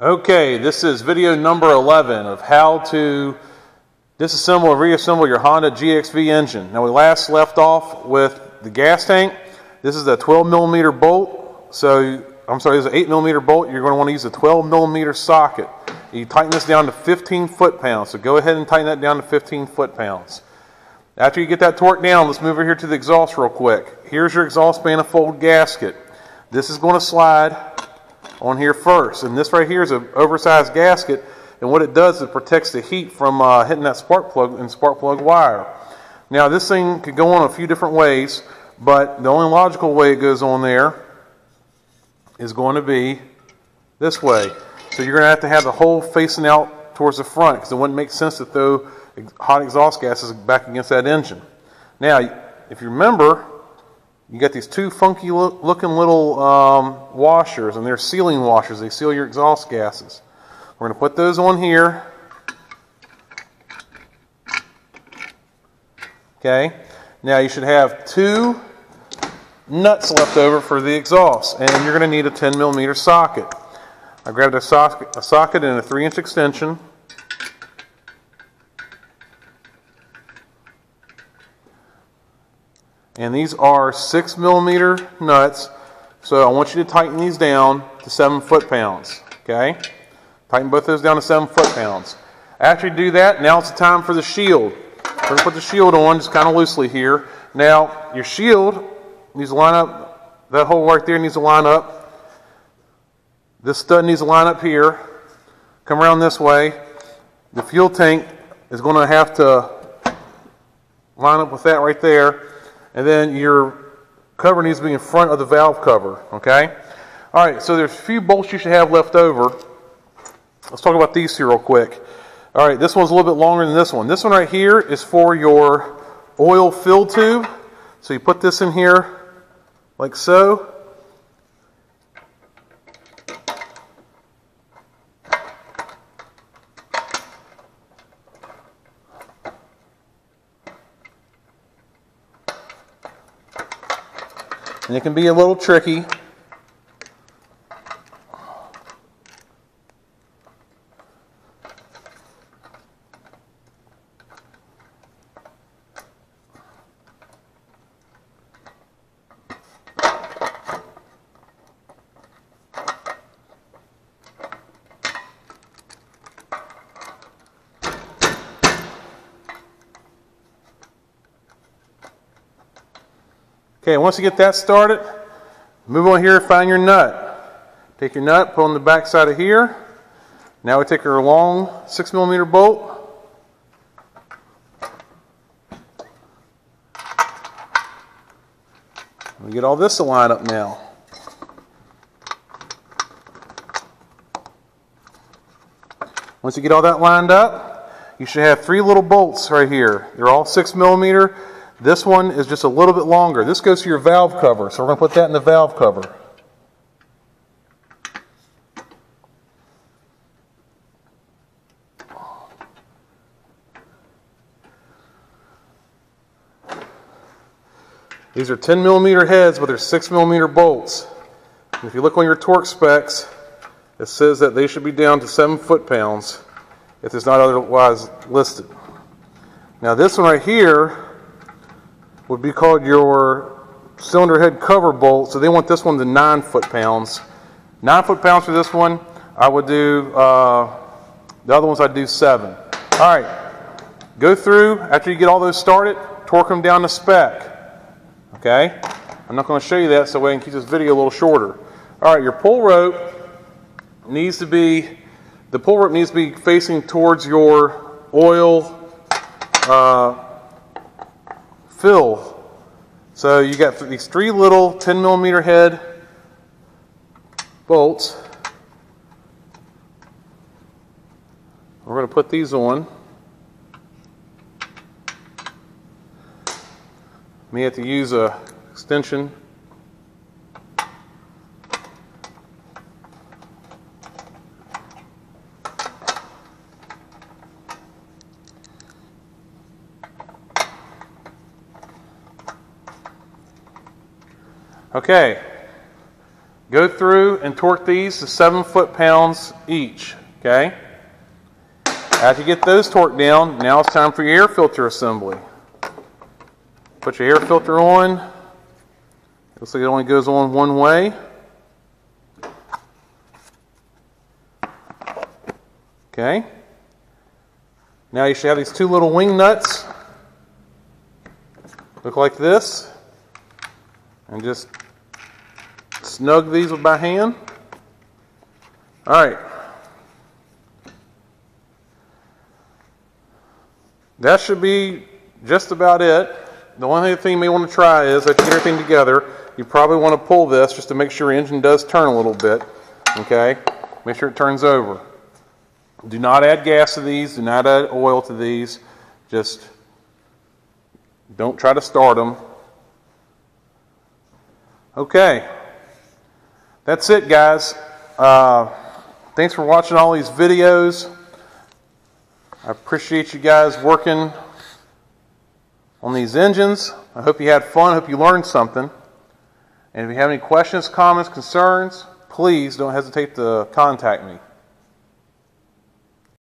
Okay, this is video number 11 of how to disassemble and reassemble your Honda GXV engine. Now we last left off with the gas tank. This is a 12 millimeter bolt. So, I'm sorry, this is an 8 millimeter bolt. You're going to want to use a 12 millimeter socket. You tighten this down to 15 foot pounds. So go ahead and tighten that down to 15 foot pounds. After you get that torque down, let's move over here to the exhaust real quick. Here's your exhaust manifold gasket. This is going to slide on here first. And this right here is an oversized gasket. And what it does is protects the heat from uh, hitting that spark plug and spark plug wire. Now this thing could go on a few different ways, but the only logical way it goes on there is going to be this way. So you're going to have to have the hole facing out towards the front because it wouldn't make sense to throw hot exhaust gases back against that engine. Now, if you remember, you got these two funky looking little um, washers, and they're sealing washers. They seal your exhaust gases. We're going to put those on here. Okay. Now you should have two nuts left over for the exhaust, and you're going to need a 10 millimeter socket. I grabbed a socket, a socket and a 3 inch extension. And these are six millimeter nuts. So I want you to tighten these down to seven foot pounds. Okay? Tighten both those down to seven foot pounds. After you do that, now it's the time for the shield. We're to put the shield on just kind of loosely here. Now, your shield needs to line up, that hole right there needs to line up. This stud needs to line up here. Come around this way. The fuel tank is going to have to line up with that right there and then your cover needs to be in front of the valve cover, okay? All right, so there's a few bolts you should have left over. Let's talk about these here real quick. All right, this one's a little bit longer than this one. This one right here is for your oil fill tube. So you put this in here like so. And it can be a little tricky. Okay, once you get that started, move on here, find your nut. Take your nut, put on the back side of here. Now we take our long six millimeter bolt. We get all this to line up now. Once you get all that lined up, you should have three little bolts right here. They're all six millimeter. This one is just a little bit longer. This goes to your valve cover, so we're going to put that in the valve cover. These are 10 millimeter heads, but they're 6 millimeter bolts. And if you look on your torque specs, it says that they should be down to 7 foot pounds if it's not otherwise listed. Now this one right here would be called your cylinder head cover bolt. So they want this one to nine foot pounds. Nine foot pounds for this one. I would do, uh, the other ones I'd do seven. All right, go through, after you get all those started, torque them down to spec. Okay, I'm not gonna show you that so we can keep this video a little shorter. All right, your pull rope needs to be, the pull rope needs to be facing towards your oil uh, fill. So you got these three little 10 millimeter head bolts. We're going to put these on. May have to use a extension Okay. go through and torque these to 7 foot-pounds each, okay? After you get those torqued down, now it's time for your air filter assembly. Put your air filter on. Looks like it only goes on one way. Okay. Now you should have these two little wing nuts. Look like this. And just snug these with my hand. All right. That should be just about it. The only thing you may want to try is, after you get everything together, you probably want to pull this just to make sure your engine does turn a little bit. Okay? Make sure it turns over. Do not add gas to these. Do not add oil to these. Just don't try to start them. Okay. That's it, guys. Uh, thanks for watching all these videos. I appreciate you guys working on these engines. I hope you had fun. I hope you learned something. And if you have any questions, comments, concerns, please don't hesitate to contact me.